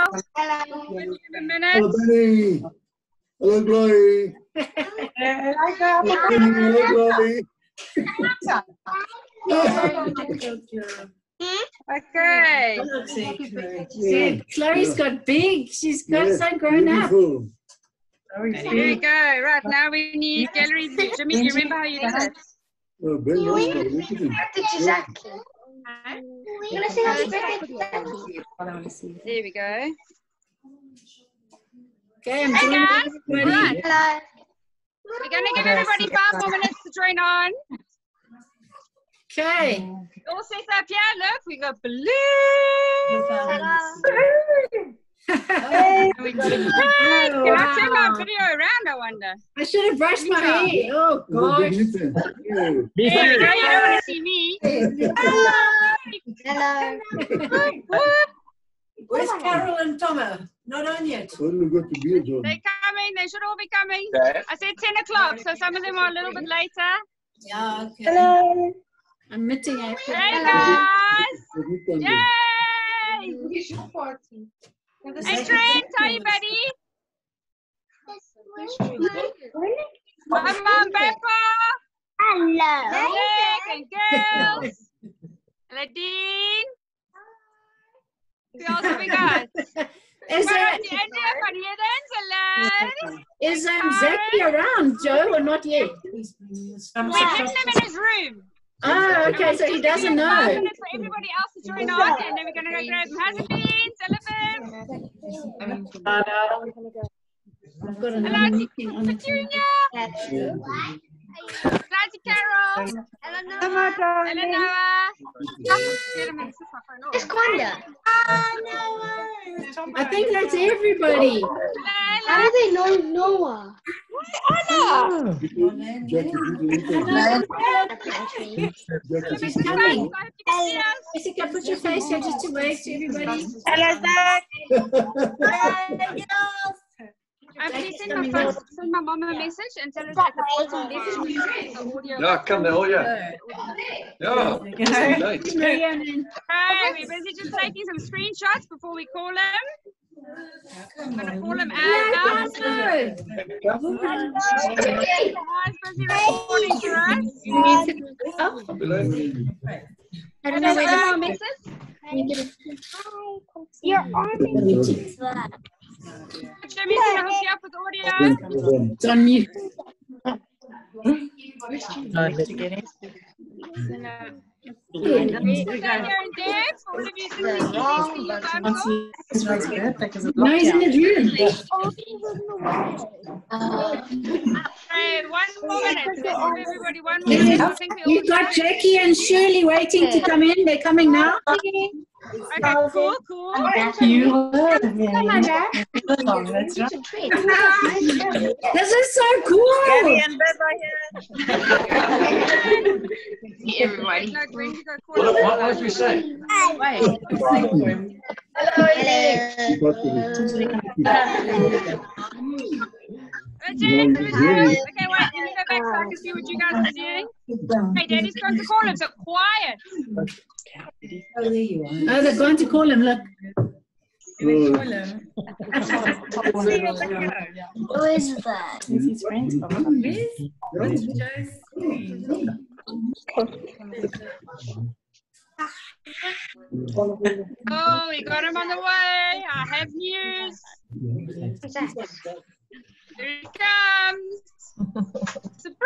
Hello. Give a Hello, minute. Benny. Hello, Glory. Benny, hello, Glory. Okay. See, Chloe's got big. She's got Yes, so grown up. beautiful. Here we go. Right now we need gallery view. Jimmy, do you remember how you did it? Oh, Ben, that's good. Look at to Zaki. I'm gonna sing happy birthday to Zaki. There we go. Okay, I'm Hey joining guys. everybody. Hello. We're going to give everybody five more minutes to join on. Okay. All set up here. Look, we got blue. And we got red. Can I turn my video around, I wonder? I should have brushed my hair. Oh, gosh. big lip There we go. You don't want to see me. Hello. Where's Carol and Tomo? Not on yet. Why we got the beards on? They're coming. They should all be coming. Okay. I said 10 o'clock, so some of them are a little bit later. Yeah, okay. Hello. I'm knitting after. Hey, guys. Wat moet dan doen? Yay! Hey, Trent. How you, buddy? Come on, Peppa. Hello. Nick and girls. Hello, Dean. Who we got? Is, Come on, Andrea van Hedens. Hello. is um, Zaki around, Joe, or not yet? Some We've hidden him in his room. Oh, okay, so he doesn't know. for everybody else to join on, and then we're going to go grab Hazardines, Elephant, I've got another meeting on the Petunia, Nancy Carol, Eleanor. Get him in the phone. It's Kwanda. I think that's everybody. How do they know Noah? Jackie, doe het niet. Jackie, She's coming. Hello. Jessica, put your face here just to wave to everybody. Um, please send my, phone, send my mom a message and tell her at the bottom left we use the audio. Ja, kan dat, oh ja. Ja, leuk. Who's Marianne and- Hey, we're busy just taking some screenshots before we call him. I'm going to call him out now. Guys, busy recording for us. I don't know then whether one more message. Your arm is flat. Jimmy's going to hook you up with audio. it's on mute. Daniel and Dave, all of you can see these for you guys. No, he's in his room. Hey, one more minute. Let's give everybody one more minute. I think we all You've got Jackie and Shirley waiting to come in. They're coming now. Okay, cool, cool. This is so cool. Everybody. No, Green, you go call What, him. what, what did we say? Uh, Jen, okay, wait, let me go back so I can see what you guys are doing. Hey, Daddy's going to call him, so quiet. Oh, there you are. Oh, they're going to call him. Look. Who is that? Oh, we got him on the way. I have news. Here he comes. Surprise!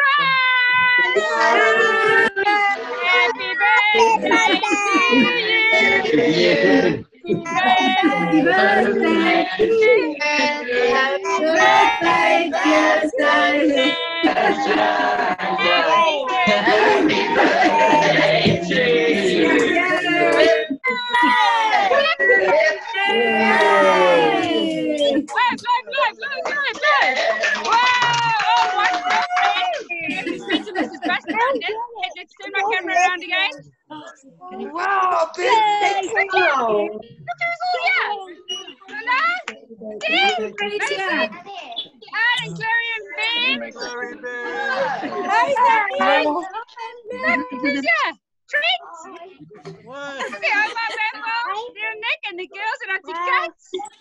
Happy birthday to you. Happy birthday to you. Happy birthday, dear Sally. Yay! My camera around again. Wow, big Look who's all here. Hello? Dave, Vincent, Anne, and Clary and Ben. Look who's here. Trent. Okay, I'm my grandma. They're Nick and the girls and Auntie Kat.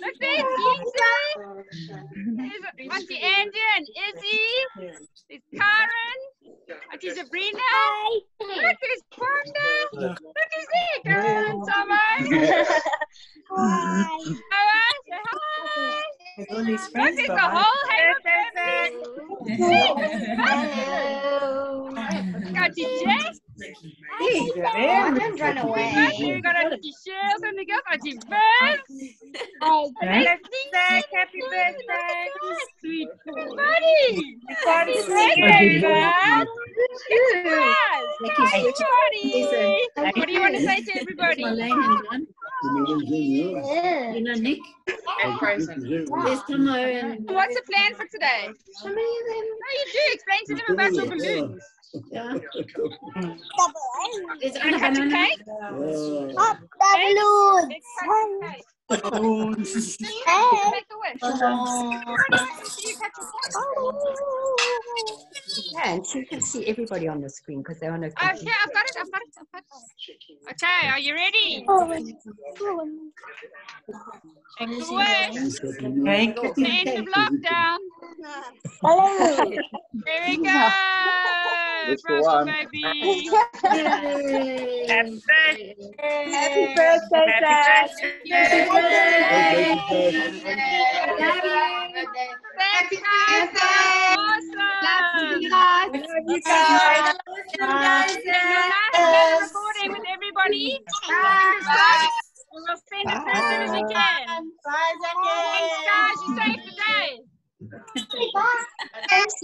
Look Auntie Angie and Izzy. There's Karen. Auntie Sabrina. Look, there's Wanda. Look, who's there? Karen, Summer. Noah, say hi. With all these Look, friends. there's the Baba. whole Halo family. Auntie Jess. Don't run away. We got Auntie Cheryl and the girls. Auntie Beth. Oh, Right? birthday. Happy birthday. Sweet buddy. Happy birthday, man. It's a surprise. Thank you, Hi, everybody. What do you want to say to everybody? Marlene. Yeah. You know Nick. And Frozen. There's Tomo What's the plan for today? How many of them? No, you do. Explain to them about your balloons. yeah. There's Want Anna to cut your cake? Up the balloons. Let's cut your cake. Make a wish. You cut your cake. And you can see everybody on the screen because they're on a Oh, yeah, I've got it. I've got it. I've got it. Okay, are you ready? Make the wish. Thank you. The end of lockdown. There we go. Frozen baby. Yay. Happy birthday, Dad. Thanks, guys. Awesome. You guys. Nice recording with everybody. We'll send as soon as we can. Thanks, guys. You saved the day. Thanks,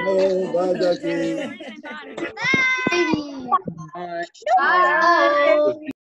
Oh, bye, Jackie. Bye.